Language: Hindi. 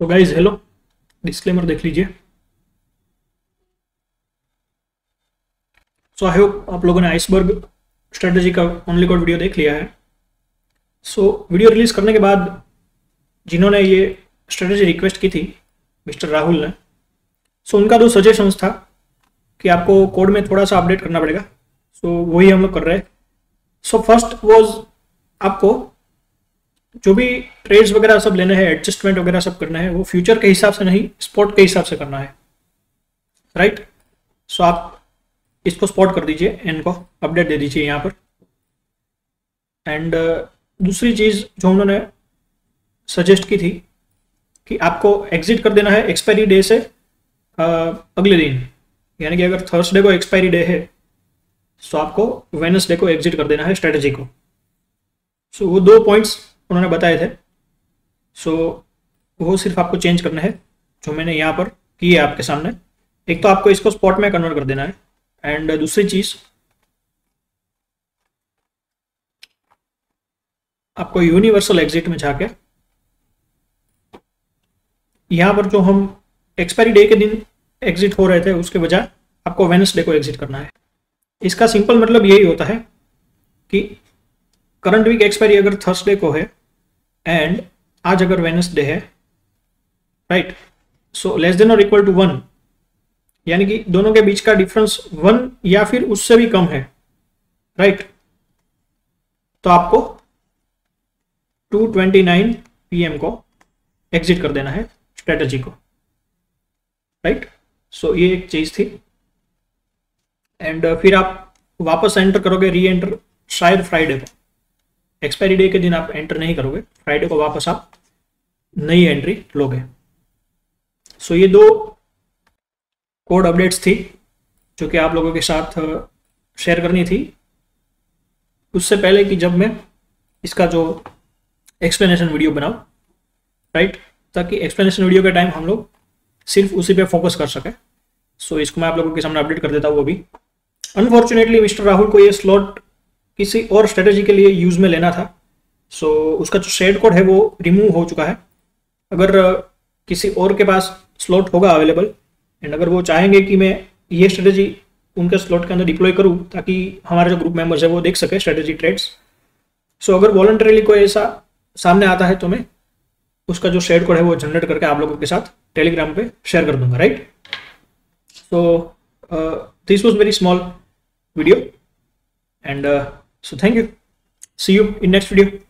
तो गाइज़ हेलो डिस्क्लेमर देख लीजिए. सो आई होप आप लोगों ने आइसबर्ग स्ट्रेटजी का ओनली कोड वीडियो देख लिया है. सो so, वीडियो रिलीज़ करने के बाद जिन्होंने ये स्ट्रेटजी रिक्वेस्ट की थी मिस्टर राहुल ने सो so, उनका दो सजेशंस था कि आपको कोड में थोड़ा सा अपडेट करना पड़ेगा. सो so, वही हम लोग कर रहे हैं. सो फ़र्स्ट वॉज़ आपको जो भी ट्रेड्स वगैरह सब लेने हैं एडजस्टमेंट वगैरह सब करना है वो फ्यूचर के हिसाब से नहीं स्पॉट के हिसाब से करना है। Right right? सो so, आप इसको स्पॉट कर दीजिए एन को अपडेट दे दीजिए यहाँ पर। एंड uh, दूसरी चीज़ जो उन्होंने सजेस्ट की थी कि आपको एग्जिट कर देना है एक्सपायरी डे से uh, अगले दिन। यानी कि अगर थर्सडे को एक्सपायरी डे है तो आपको वेनसडे को एग्जिट कर देना है स्ट्रेटजी को। सो so, वो दो पॉइंट्स उन्होंने बताए थे। सो so, वो सिर्फ़ आपको चेंज करना है जो मैंने यहाँ पर की है आपके सामने। एक तो आपको इसको स्पॉट में कन्वर्ट कर देना है एंड दूसरी चीज़ आपको यूनिवर्सल एग्जिट में जाके यहाँ पर जो हम एक्सपायरी डे के दिन एग्जिट हो रहे थे उसके बजाय आपको वेनसडे को एग्जिट करना है। इसका सिंपल मतलब यही होता है कि करंट वीक एक्सपायरी अगर थर्सडे को है एंड आज अगर वेनसडे है राइट सो लेस देन और इक्वल टू वन यानी कि दोनों के बीच का डिफरेंस वन या फिर उससे भी कम है राइट right? तो आपको 229 पीएम को एग्जिट कर देना है स्ट्रेटजी को राइट right? सो so, ये एक चीज़ थी एंड फिर आप वापस एंटर करोगे री एंटर शायद फ्राइडे को एक्सपायरी डे के दिन आप एंटर नहीं करोगे। फ्राइडे को वापस आप नई एंट्री लोगे। सो ये दो कोड अपडेट्स थी जो कि आप लोगों के साथ शेयर करनी थी। उससे पहले कि जब मैं इसका जो एक्सप्लेनेशन वीडियो बनाऊँ राइट ताकि एक्सप्लेनेशन वीडियो के टाइम हम लोग सिर्फ़ उसी पे फोकस कर सकें। सो so, इसको मैं आप लोगों के सामने अपडेट कर देता हूँ वो भी अनफॉर्चुनेटली मिस्टर राहुल को ये स्लॉट किसी और स्ट्रेटेजी के लिए यूज़ में लेना था। सो so, उसका जो शेड कोड है वो रिमूव हो चुका है। अगर किसी और के पास स्लॉट होगा अवेलेबल एंड अगर वो चाहेंगे कि मैं ये स्ट्रेटेजी उनके स्लॉट के अंदर डिप्लॉय करूँ ताकि हमारे जो ग्रुप मेंबर्स है वो देख सके स्ट्रेटेजी ट्रेड्स सो अगर वॉलंटरीली कोई ऐसा सामने आता है तो मैं उसका जो शेड कोड है वो जनरेट करके आप लोगों के साथ टेलीग्राम पे शेयर कर दूँगा right so this was very small video and So thank you. See you in next video.